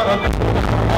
What a